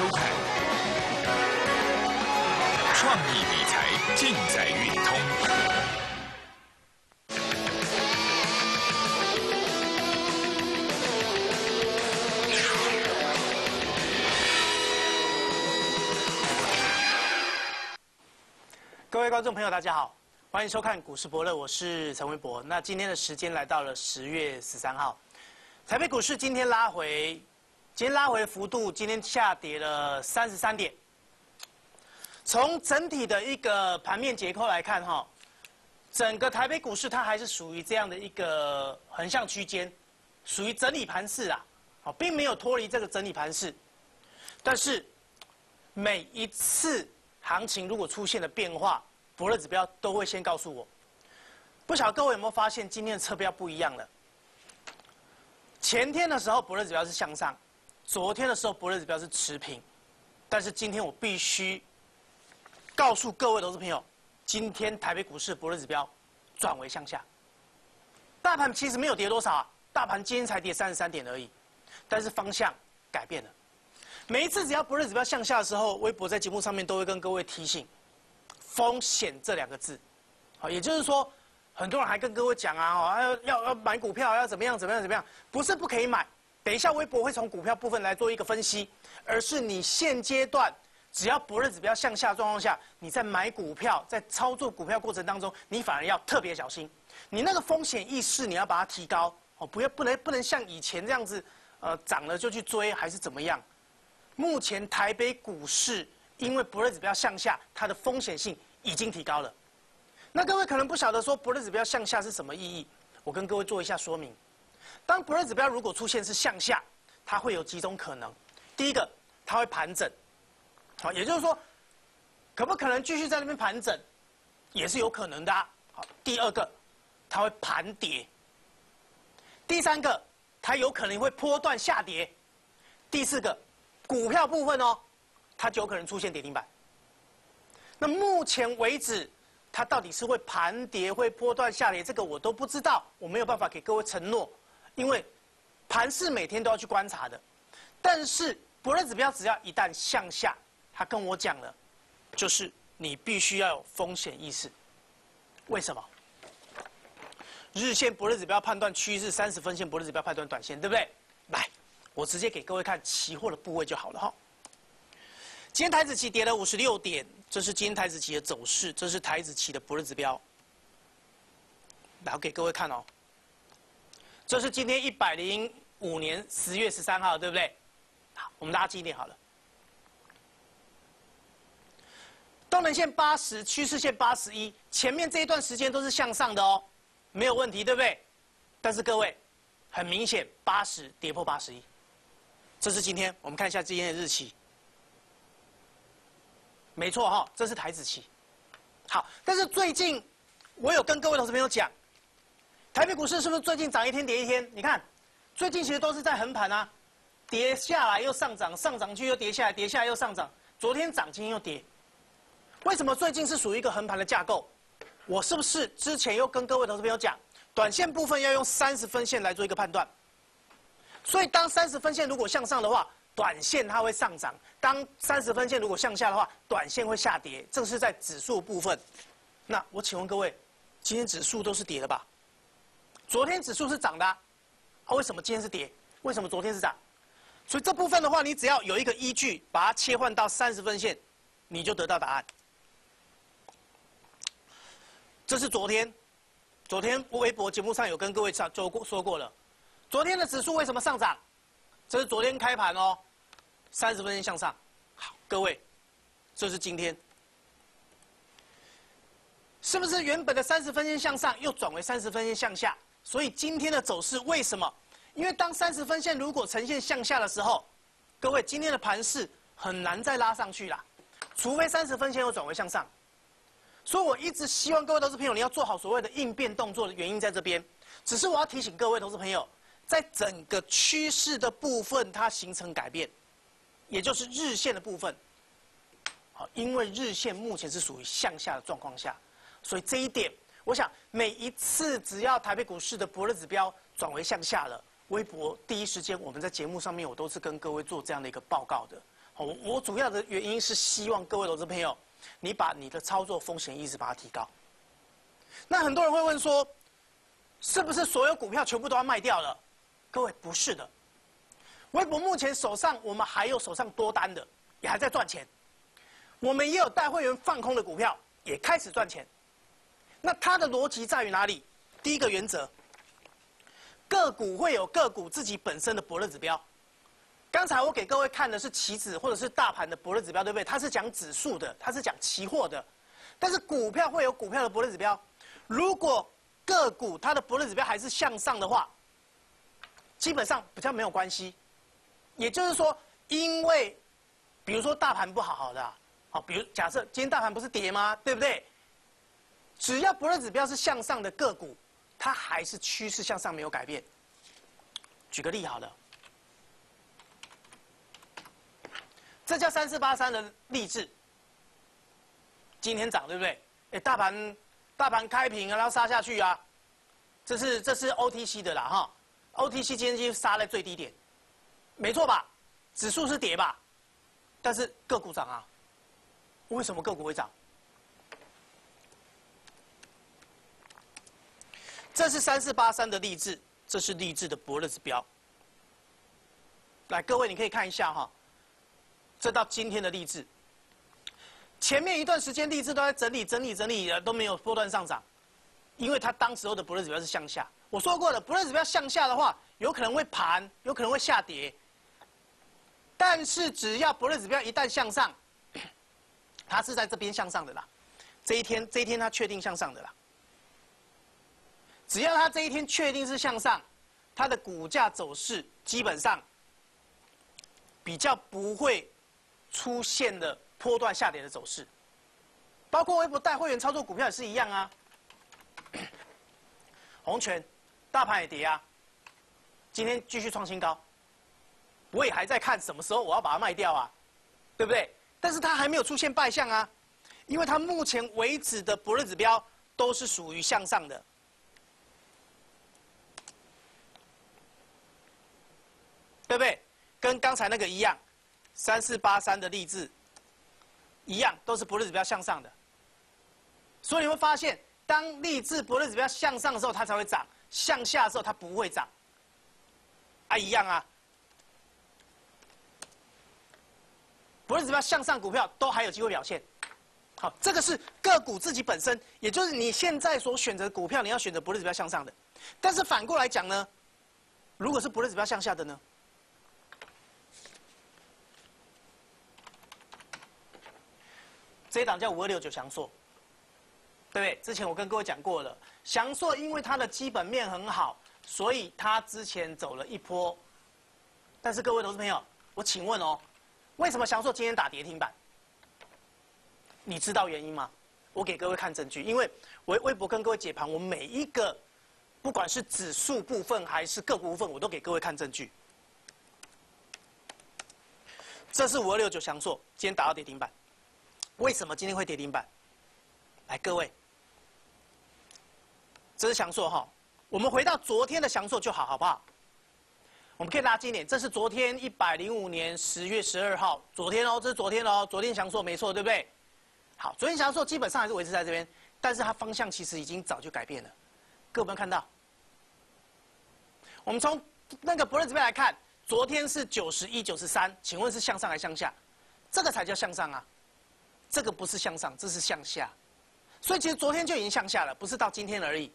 收看。创意理财尽在运通。各位观众朋友，大家好，欢迎收看股市伯乐，我是陈维博。那今天的时间来到了十月十三号，台北股市今天拉回，今天拉回幅度，今天下跌了三十三点。从整体的一个盘面结构来看，哈，整个台北股市它还是属于这样的一个横向区间，属于整理盘势啊，好，并没有脱离这个整理盘势。但是每一次行情如果出现了变化，伯乐指标都会先告诉我。不晓得各位有没有发现，今天的车标不一样了？前天的时候，伯乐指标是向上；昨天的时候，伯乐指标是持平。但是今天我必须告诉各位投资朋友，今天台北股市伯乐指标转为向下。大盘其实没有跌多少啊，大盘今天才跌三十三点而已，但是方向改变了。每一次只要伯乐指标向下的时候，微博在节目上面都会跟各位提醒。风险这两个字，好，也就是说，很多人还跟各位讲啊，要要要买股票，要怎么样怎么样怎么样，不是不可以买。等一下，微博会从股票部分来做一个分析，而是你现阶段只要不日指标向下状况下，你在买股票，在操作股票过程当中，你反而要特别小心，你那个风险意识你要把它提高哦，不要不能不能像以前这样子，呃，涨了就去追还是怎么样？目前台北股市。因为不日指标向下，它的风险性已经提高了。那各位可能不晓得说不日指标向下是什么意义，我跟各位做一下说明。当不日指标如果出现是向下，它会有几种可能。第一个，它会盘整，好，也就是说，可不可能继续在那边盘整，也是有可能的。好，第二个，它会盘跌。第三个，它有可能会波段下跌。第四个，股票部分哦。它就有可能出现跌停板。那目前为止，它到底是会盘跌、会波段下跌，这个我都不知道，我没有办法给各位承诺，因为盘市每天都要去观察的。但是，不论指标只要一旦向下，他跟我讲了，就是你必须要有风险意识。为什么？日线不日指标判断趋势，三十分线不日指标判断短线，对不对？来，我直接给各位看期货的部位就好了哈。今天台子期跌了五十六点，这是今天台子期的走势，这是台子期的不日指标。来，我给各位看哦。这是今天一百零五年十月十三号，对不对？好，我们拉近一点好了。动能线八十，趋势线八十一，前面这一段时间都是向上的哦，没有问题，对不对？但是各位，很明显八十跌破八十一，这是今天，我们看一下今天的日期。没错哈，这是台子期。好，但是最近我有跟各位同事朋友讲，台北股市是不是最近涨一天跌一天？你看，最近其实都是在横盘啊，跌下来又上涨，上涨去又跌下来，跌下来又上涨。昨天涨，今天又跌。为什么最近是属于一个横盘的架构？我是不是之前又跟各位投资朋友讲，短线部分要用三十分线来做一个判断？所以当三十分线如果向上的话。短线它会上涨，当三十分线如果向下的话，短线会下跌。这是在指数部分。那我请问各位，今天指数都是跌的吧？昨天指数是涨的，啊，为什么今天是跌？为什么昨天是涨？所以这部分的话，你只要有一个依据，把它切换到三十分线，你就得到答案。这是昨天，昨天微博节目上有跟各位讲做过说过了。昨天的指数为什么上涨？这是昨天开盘哦，三十分线向上。好，各位，这是今天，是不是原本的三十分线向上又转为三十分线向下？所以今天的走势为什么？因为当三十分线如果呈现向下的时候，各位今天的盘势很难再拉上去啦，除非三十分线又转为向上。所以我一直希望各位投资朋友，你要做好所谓的应变动作的原因在这边。只是我要提醒各位投资朋友。在整个趋势的部分，它形成改变，也就是日线的部分。好，因为日线目前是属于向下的状况下，所以这一点，我想每一次只要台北股市的博日指标转为向下了，微博第一时间我们在节目上面我都是跟各位做这样的一个报告的。我我主要的原因是希望各位投资朋友，你把你的操作风险意识把它提高。那很多人会问说，是不是所有股票全部都要卖掉了？各位不是的，微博目前手上我们还有手上多单的，也还在赚钱。我们也有带会员放空的股票，也开始赚钱。那它的逻辑在于哪里？第一个原则，个股会有个股自己本身的伯乐指标。刚才我给各位看的是期指或者是大盘的伯乐指标，对不对？它是讲指数的，它是讲期货的。但是股票会有股票的伯乐指标。如果个股它的伯乐指标还是向上的话，基本上比较没有关系。也就是说，因为比如说大盘不好好的，好，比如假设今天大盘不是跌吗？对不对？只要伯乐指标是向上的个股，它还是趋势向上没有改变。举个例好了，这叫三四八三的励志，今天涨对不对？哎，大盘大盘开平，然后杀下去啊，这是这是 OTC 的啦哈，OTC 今天就杀在最低点，没错吧？指数是跌吧？但是个股涨啊，为什么个股会涨？这是三四八三的励志，这是励志的伯乐指标。来，各位你可以看一下哈，这到今天的励志，前面一段时间励志都在整理、整理、整理，都没有波段上涨，因为它当时候的伯乐指标是向下。我说过了，伯乐指标向下的话，有可能会盘，有可能会下跌。但是只要伯乐指标一旦向上，它是在这边向上的啦，这一天这一天它确定向上的啦。只要它这一天确定是向上，它的股价走势基本上比较不会出现的波段下跌的走势。包括微博带会员操作股票也是一样啊。红泉，大盘也跌啊，今天继续创新高，我也还在看什么时候我要把它卖掉啊，对不对？但是它还没有出现败相啊，因为它目前为止的博日指标都是属于向上的。对不对？跟刚才那个一样，三四八三的励志一样，都是博日指标向上的。所以你会发现，当励志博日指标向上的时候，它才会涨；向下的时候，它不会涨。啊，一样啊。博日指标向上股票都还有机会表现。好，这个是个股自己本身，也就是你现在所选择股票，你要选择博日指标向上的。但是反过来讲呢，如果是博日指标向下的呢？这一档叫五二六九翔硕，对不对？之前我跟各位讲过了，翔硕因为它的基本面很好，所以它之前走了一波。但是各位投资朋友，我请问哦，为什么翔硕今天打跌停板？你知道原因吗？我给各位看证据，因为我微博跟各位解盘，我每一个不管是指数部分还是个股部分，我都给各位看证据。这是五二六九翔硕，今天打到跌停板。为什么今天会跌停板？来，各位，这是祥硕哈。我们回到昨天的祥硕就好，好不好？我们可以拉近一点，这是昨天一百零五年十月十二号，昨天哦，这是昨天哦，昨天祥硕没错，对不对？好，昨天祥硕基本上还是维持在这边，但是它方向其实已经早就改变了。各位有没有看到？我们从那个博日这边来看，昨天是九十一、九十三，请问是向上还是向下？这个才叫向上啊！这个不是向上，这是向下，所以其实昨天就已经向下了，不是到今天而已。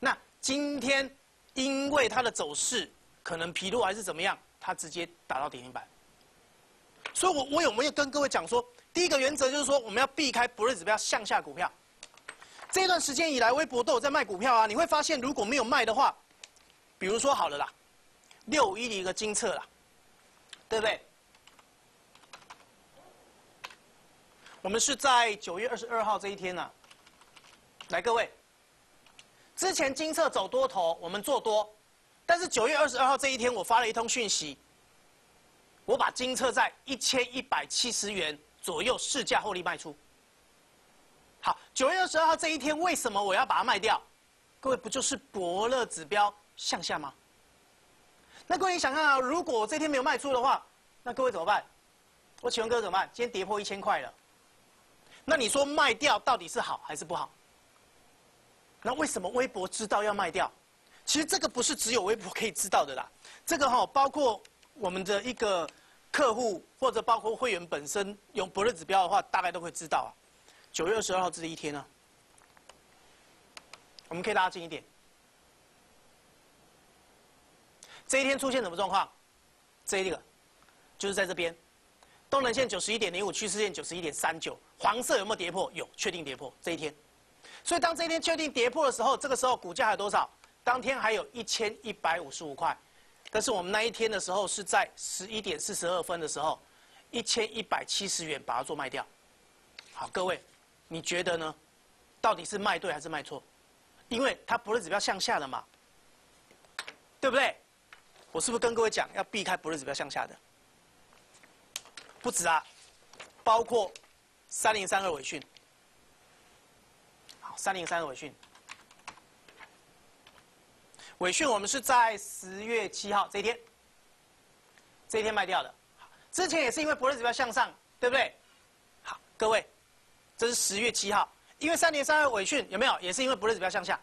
那今天因为它的走势可能疲弱还是怎么样，它直接打到跌停板。所以我我有没有跟各位讲说，第一个原则就是说我们要避开不日指标向下股票。这段时间以来，微博都有在卖股票啊，你会发现如果没有卖的话，比如说好了啦，六一的一个金策啦，对不对？我们是在九月二十二号这一天呢，来各位，之前金策走多头，我们做多，但是九月二十二号这一天，我发了一通讯息，我把金策在一千一百七十元左右市价获利卖出。好，九月二十二号这一天，为什么我要把它卖掉？各位不就是伯乐指标向下吗？那各位想看啊，如果我这天没有卖出的话，那各位怎么办？我请问各位怎么办？今天跌破一千块了，那你说卖掉到底是好还是不好？那为什么微博知道要卖掉？其实这个不是只有微博可以知道的啦，这个哈包括我们的一个客户或者包括会员本身用博乐指标的话，大概都会知道啊。九月十二号这一天呢，我们可以拉近一点。这一天出现什么状况？这一个就是在这边，动能线九十一点零五，趋势线九十一点三九，黄色有没有跌破？有，确定跌破这一天。所以当这一天确定跌破的时候，这个时候股价还有多少？当天还有一千一百五十五块，但是我们那一天的时候是在十一点四十二分的时候，一千一百七十元把它做卖掉。好，各位，你觉得呢？到底是卖对还是卖错？因为它不是指标向下的嘛，对不对？我是不是跟各位讲要避开不是指标向下的？不止啊，包括三零三二尾讯。好，三零三二尾讯。尾讯我们是在十月七号这一天，这一天卖掉的。之前也是因为博日指标向上，对不对？好，各位，这是十月七号，因为三零三二尾讯有没有？也是因为博日指标向下，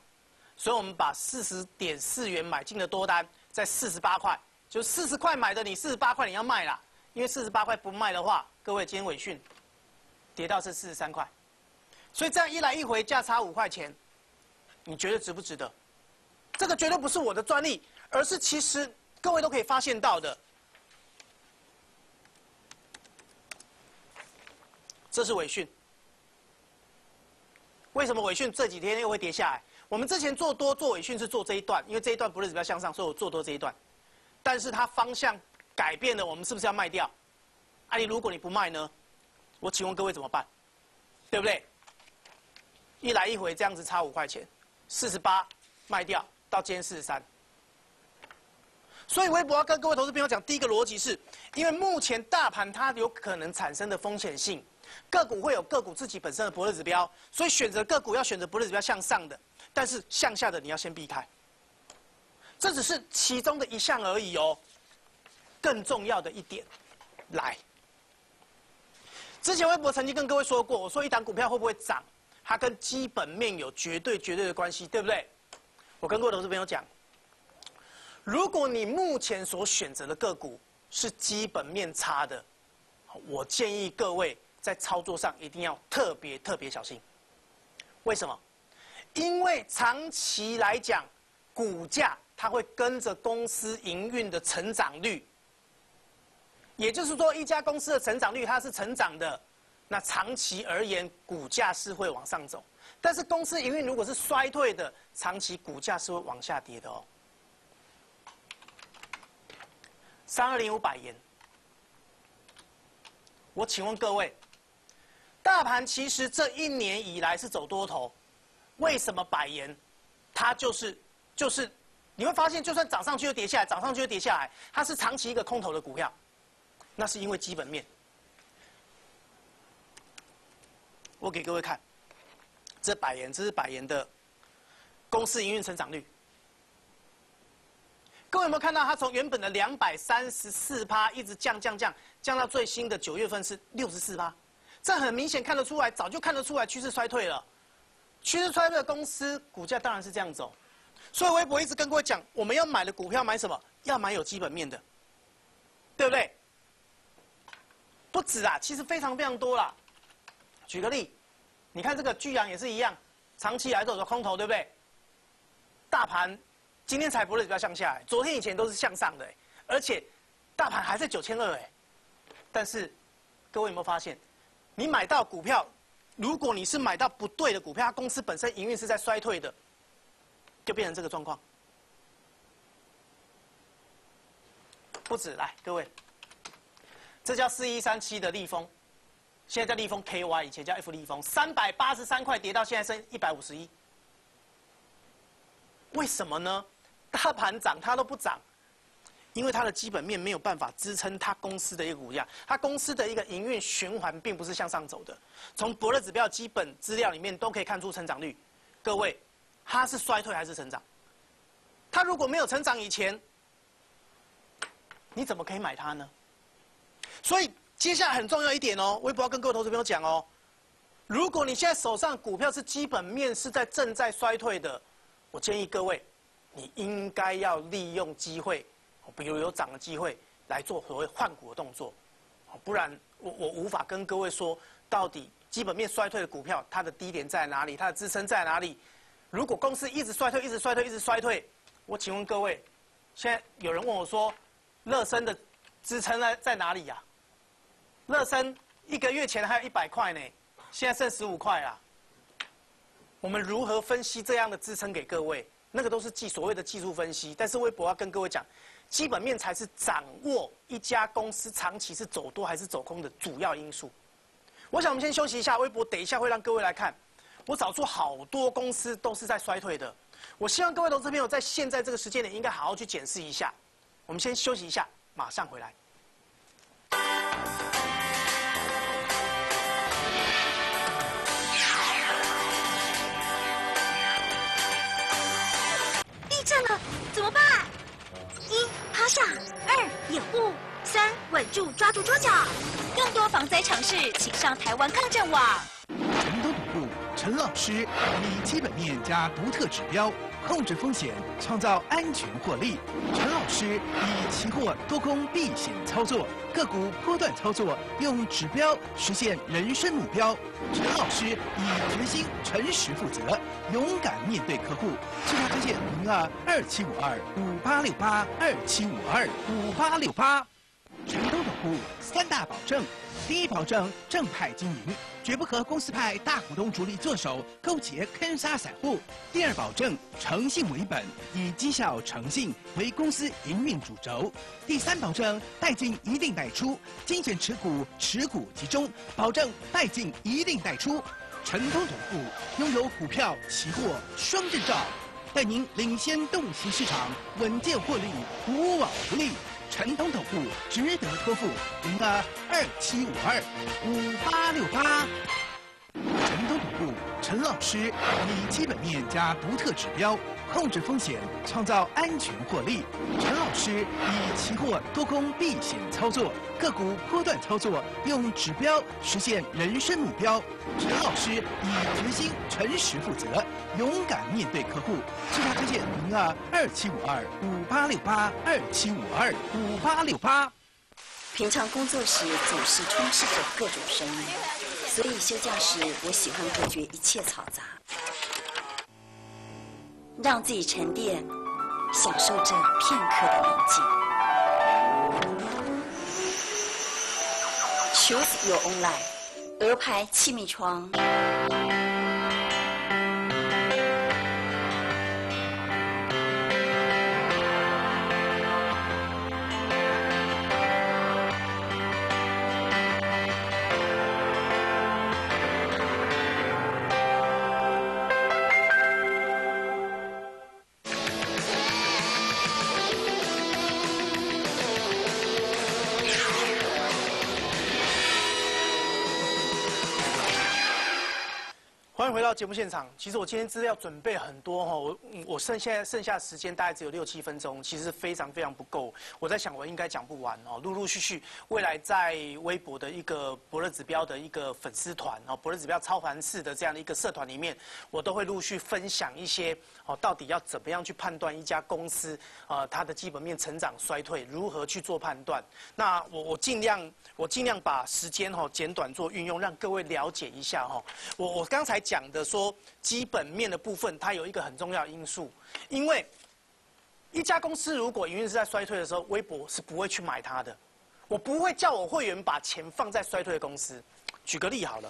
所以我们把四十点四元买进的多单在四十八块，就四十块买的，你四十八块你要卖啦，因为四十八块不卖的话，各位今天尾讯跌到是四十三块，所以这样一来一回价差五块钱，你觉得值不值得？这个绝对不是我的专利，而是其实各位都可以发现到的。这是尾讯，为什么尾讯这几天又会跌下来？我们之前做多做尾讯是做这一段，因为这一段不是指标向上，所以我做多这一段。但是它方向改变了，我们是不是要卖掉？阿里，如果你不卖呢？我请问各位怎么办？对不对？一来一回这样子差五块钱，四十八卖掉。到今天四十三，所以微博要跟各位投资朋友讲，第一个逻辑是，因为目前大盘它有可能产生的风险性，个股会有个股自己本身的博日指标，所以选择个股要选择博日指标向上的，但是向下的你要先避开。这只是其中的一项而已哦。更重要的一点，来，之前微博曾经跟各位说过，我说一档股票会不会涨，它跟基本面有绝对绝对的关系，对不对？我跟各位投资朋友讲，如果你目前所选择的个股是基本面差的，我建议各位在操作上一定要特别特别小心。为什么？因为长期来讲，股价它会跟着公司营运的成长率，也就是说，一家公司的成长率它是成长的，那长期而言，股价是会往上走。但是公司营运如果是衰退的，长期股价是会往下跌的哦。三二零五百元，我请问各位，大盘其实这一年以来是走多头，为什么百元它就是就是你会发现，就算涨上去又跌下来，涨上去又跌下来，它是长期一个空头的股票，那是因为基本面。我给各位看。这百元，这是百元的公司营运成长率。各位有没有看到，它从原本的两百三十四趴一直降降降，降到最新的九月份是六十四趴。这很明显看得出来，早就看得出来趋势衰退了。趋势衰退的公司股价当然是这样走。所以微博一直跟各位讲，我们要买的股票买什么？要买有基本面的，对不对？不止啊，其实非常非常多啦。举个例。你看这个巨阳也是一样，长期来走的空头，对不对？大盘今天才不是比较向下，昨天以前都是向上的，而且大盘还在九千二哎。但是各位有没有发现，你买到股票，如果你是买到不对的股票，它公司本身营运是在衰退的，就变成这个状况。不止，来各位，这叫四一三七的立丰。现在叫立丰 KY，以前叫 F 立丰，三百八十三块跌到现在剩一百五十一，为什么呢？大盘涨它都不涨，因为它的基本面没有办法支撑它公司的一个股价，它公司的一个营运循环并不是向上走的。从博乐指标基本资料里面都可以看出成长率，各位，它是衰退还是成长？它如果没有成长以前，你怎么可以买它呢？所以。接下来很重要一点哦，我也不要跟各位投资朋友讲哦。如果你现在手上股票是基本面是在正在衰退的，我建议各位，你应该要利用机会，比如有涨的机会来做所谓换股的动作，不然我我无法跟各位说到底基本面衰退的股票它的低点在哪里，它的支撑在哪里。如果公司一直衰退，一直衰退，一直衰退，我请问各位，现在有人问我说，乐升的支撑在在哪里呀？乐升一个月前还有一百块呢，现在剩十五块啦。我们如何分析这样的支撑给各位？那个都是技所谓的技术分析，但是微博要跟各位讲，基本面才是掌握一家公司长期是走多还是走空的主要因素。我想我们先休息一下，微博等一下会让各位来看。我找出好多公司都是在衰退的，我希望各位投资朋友在现在这个时间点应该好好去检视一下。我们先休息一下，马上回来。上，二掩护，三稳住抓住桌角。更多防灾常识，请上台湾抗震网。成都总部陈老师以基本面加独特指标控制风险，创造安全获利。陈老师以期货多空避险操作，个股波段操作，用指标实现人生目标。陈老师以决心诚实负责，勇敢面对客户。最大推荐零二二七五二五八六八二七五二五八六八。成都总部三大保证：第一，保证正派经营，绝不和公司派大股东主力做手，勾结坑杀散户；第二，保证诚信为本，以绩效诚信为公司营运主轴；第三，保证带进一定带出，精选持股，持股集中，保证带进一定带出。成功总部拥有股票、期货双证照，带您领先洞悉市场，稳健获利，无往不利。陈东总部值得托付，零二二七五二五八六八。陈东总部陈老师以基本面加独特指标控制风险，创造安全获利。陈老师以期货多空避险操作，个股波段操作，用指标实现人生目标。陈老师以决心诚实负责，勇敢面对客户。最大推荐零二二七五二五八六八二七五二五八六八。平常工作时总是充斥着各种声音，所以休假时我喜欢隔绝一切嘈杂，让自己沉淀，享受这片刻的宁静。Choose your own life，鹅牌气密窗。迎回到节目现场。其实我今天资料准备很多哈，我我剩现在剩下时间大概只有六七分钟，其实非常非常不够。我在想我应该讲不完哦，陆陆续续未来在微博的一个博乐指标的一个粉丝团哦，博乐指标超凡式的这样的一个社团里面，我都会陆续分享一些哦，到底要怎么样去判断一家公司呃它的基本面成长衰退，如何去做判断？那我我尽量我尽量把时间哈简短做运用，让各位了解一下哈。我我刚才。讲讲的说基本面的部分，它有一个很重要因素，因为一家公司如果营运是在衰退的时候，微博是不会去买它的。我不会叫我会员把钱放在衰退的公司。举个例好了，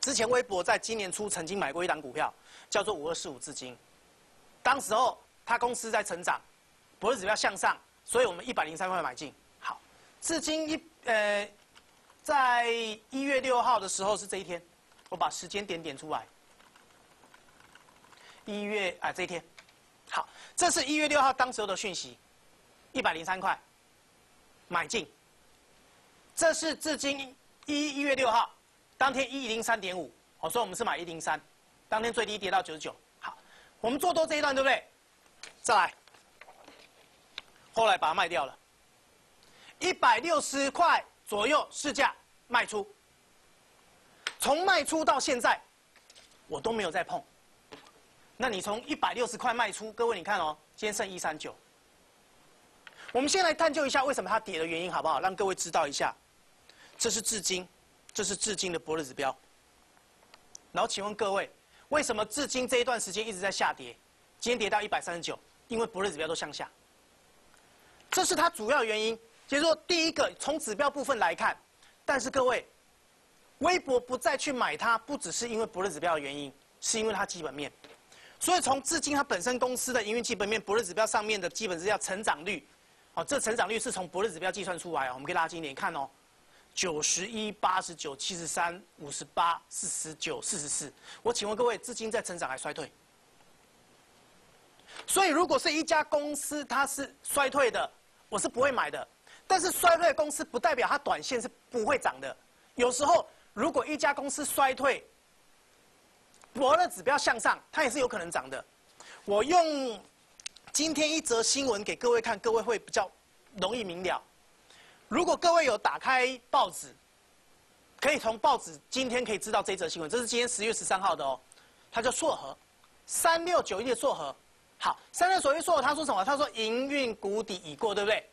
之前微博在今年初曾经买过一档股票，叫做五二四五资金。当时候它公司在成长，博日指标向上，所以我们一百零三块买进。好，至今一呃，在一月六号的时候是这一天。我把时间点点出来，一月啊这一天，好，这是一月六号当时候的讯息，一百零三块，买进。这是至今一一月六号，当天一零三点五，我说我们是买一零三，当天最低跌到九十九，好，我们做多这一段对不对？再来，后来把它卖掉了，一百六十块左右市价，卖出，从卖出到现在，我都没有再碰。那你从一百六十块卖出，各位你看哦，今天剩一三九。我们先来探究一下为什么它跌的原因，好不好？让各位知道一下。这是至今，这是至今的博日指标。然后请问各位，为什么至今这一段时间一直在下跌？今天跌到一百三十九，因为博日指标都向下。这是它主要原因。就是说，第一个从指标部分来看，但是各位，微博不再去买它，不只是因为博日指标的原因，是因为它基本面。所以从至今它本身公司的营运基本面，博日指标上面的基本是要成长率，哦，这成长率是从博日指标计算出来哦。我们可以拉近一点看哦，九十一、八十九、七十三、五十八、四十九、四十四。我请问各位，至今在成长还衰退？所以如果是一家公司它是衰退的，我是不会买的。但是衰退的公司不代表它短线是不会涨的。有时候如果一家公司衰退，博的指标向上，它也是有可能涨的。我用今天一则新闻给各位看，各位会比较容易明了。如果各位有打开报纸，可以从报纸今天可以知道这则新闻。这是今天十月十三号的哦，它叫硕和三六九一的硕和。好，三六九一硕和他说什么？他说营运谷底已过，对不对？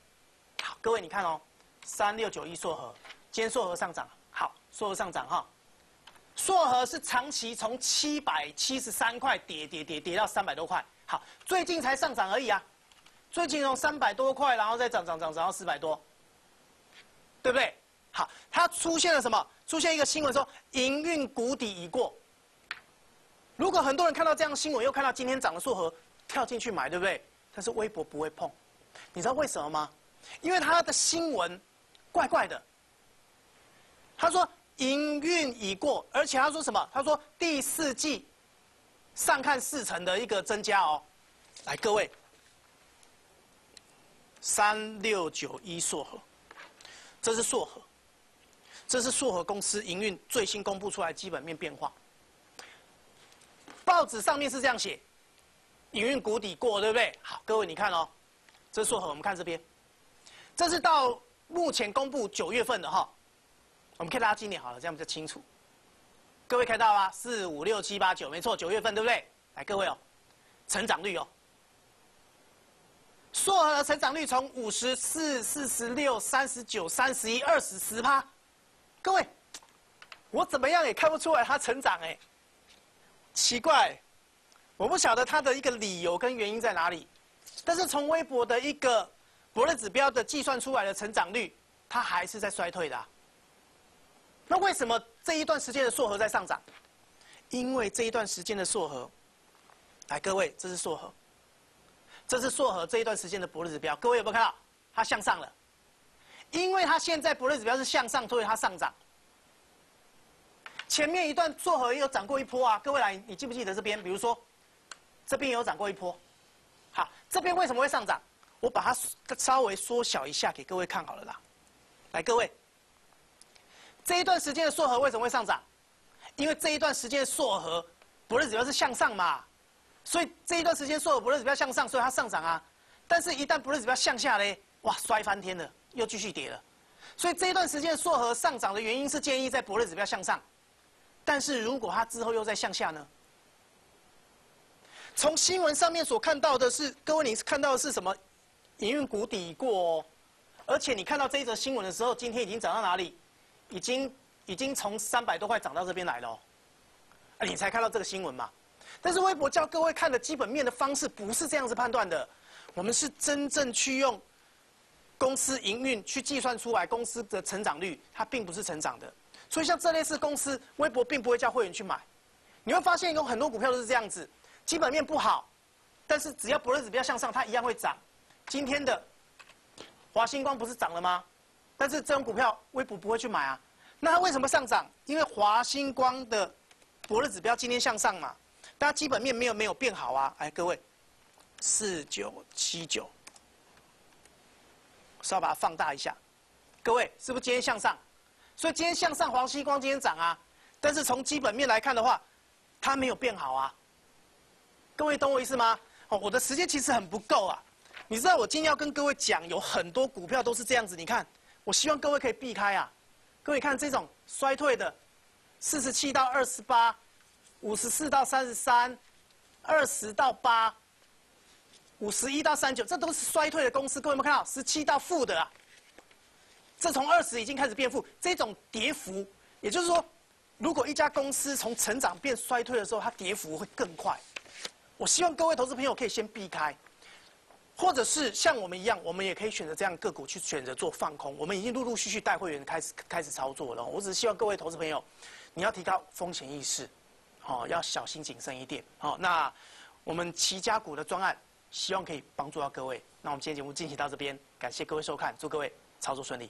好，各位你看哦，三六九一硕和，今天硕和上涨。好，硕和上涨哈。硕和是长期从七百七十三块跌跌跌跌到三百多块，好，最近才上涨而已啊，最近从三百多块，然后再涨涨涨涨到四百多，对不对？好，它出现了什么？出现一个新闻说营运谷底已过。如果很多人看到这样的新闻，又看到今天涨的硕和，跳进去买，对不对？但是微博不会碰，你知道为什么吗？因为它的新闻怪怪的，他说。营运已过，而且他说什么？他说第四季上看四成的一个增加哦。来，各位，三六九一硕和，这是硕和，这是硕和公司营运最新公布出来基本面变化。报纸上面是这样写，营运谷底过，对不对？好，各位你看哦，这是硕和，我们看这边，这是到目前公布九月份的哈。我们可以拉近点好了，这样比较清楚。各位看到吗？四五六七八九，没错，九月份对不对？来，各位哦，成长率哦，硕和的成长率从五十四、四十六、三十九、三十一、二十十趴。各位，我怎么样也看不出来它成长哎，奇怪，我不晓得它的一个理由跟原因在哪里。但是从微博的一个博乐指标的计算出来的成长率，它还是在衰退的。那为什么这一段时间的硕和在上涨？因为这一段时间的硕和，来各位，这是硕和，这是硕和这一段时间的博日指标，各位有没有看到？它向上了，因为它现在博日指标是向上，所以它上涨。前面一段硕和也有涨过一波啊，各位来，你记不记得这边？比如说，这边有涨过一波，好，这边为什么会上涨？我把它稍微缩小一下给各位看好了啦，来各位。这一段时间的硕和为什么会上涨？因为这一段时间的硕和，不日指标是向上嘛，所以这一段时间硕和不日指标向上，所以它上涨啊。但是，一旦不日指标向下嘞，哇，摔翻天了，又继续跌了。所以这一段时间的硕和上涨的原因是建议在博日指标向上，但是如果它之后又在向下呢？从新闻上面所看到的是，各位你是看到的是什么？营运谷底过，而且你看到这一则新闻的时候，今天已经涨到哪里？已经已经从三百多块涨到这边来了，啊，你才看到这个新闻嘛？但是微博教各位看的基本面的方式不是这样子判断的，我们是真正去用公司营运去计算出来公司的成长率，它并不是成长的。所以像这类似公司，微博并不会叫会员去买。你会发现有很多股票都是这样子，基本面不好，但是只要博日指标向上，它一样会涨。今天的华星光不是涨了吗？但是这种股票微博不会去买啊，那它为什么上涨？因为华星光的博日指标今天向上嘛，大家基本面没有没有变好啊。哎，各位，四九七九，稍微把它放大一下，各位是不是今天向上？所以今天向上，华星光今天涨啊，但是从基本面来看的话，它没有变好啊。各位懂我意思吗？哦，我的时间其实很不够啊。你知道我今天要跟各位讲，有很多股票都是这样子，你看。我希望各位可以避开啊，各位看这种衰退的，四十七到二十八，五十四到三十三，二十到八，五十一到三九，这都是衰退的公司。各位有没有看到十七到负的啊？这从二十已经开始变负，这种跌幅，也就是说，如果一家公司从成长变衰退的时候，它跌幅会更快。我希望各位投资朋友可以先避开。或者是像我们一样，我们也可以选择这样个股去选择做放空。我们已经陆陆续续带会员开始开始操作了。我只是希望各位投资朋友，你要提高风险意识，哦，要小心谨慎一点。好，那我们齐家股的专案，希望可以帮助到各位。那我们今天节目进行到这边，感谢各位收看，祝各位操作顺利。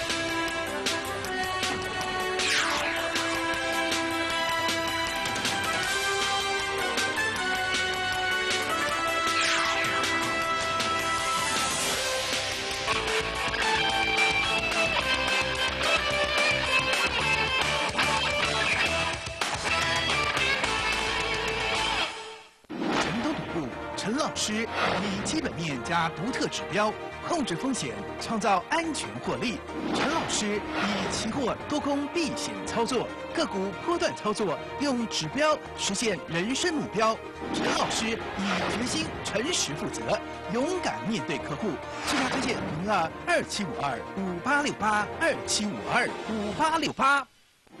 面加独特指标控制风险，创造安全获利。陈老师以期货多空避险操作，个股波段操作，用指标实现人生目标。陈老师以决心诚实负责，勇敢面对客户。最佳推荐零二二七五二五八六八二七五二五八六八。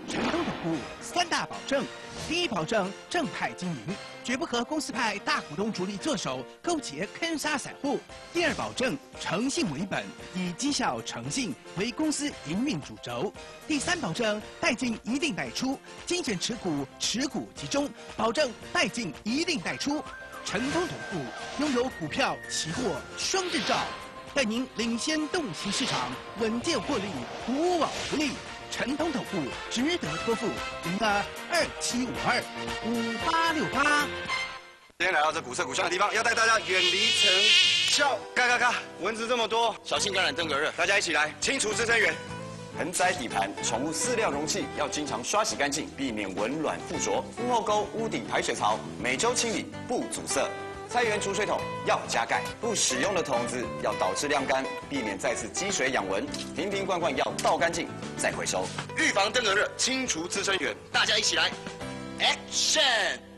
成功总部三大保证：第一，保证正派经营，绝不和公司派大股东主力做手，勾结坑杀散户；第二，保证诚信为本，以绩效诚信为公司营运主轴；第三，保证带进一定带出，精选持股，持股集中，保证带进一定带出。成功总部拥有股票、期货双证照，带您领先洞悉市场，稳健获利，无往不利。陈东总部值得托付，零二二七五二五八六八。今天来到这古色古香的地方，要带大家远离尘嚣。嘎嘎嘎，蚊子这么多，小心感染登革热。大家一起来清除滋生源。盆栽底盘、宠物饲料容器要经常刷洗干净，避免蚊卵附着。屋后沟、屋顶排水槽每周清理，不阻塞。菜园储水桶要加盖，不使用的桶子要导致晾干，避免再次积水养蚊。瓶瓶罐罐要倒干净再回收，预防登革热，清除滋生源。大家一起来，Action！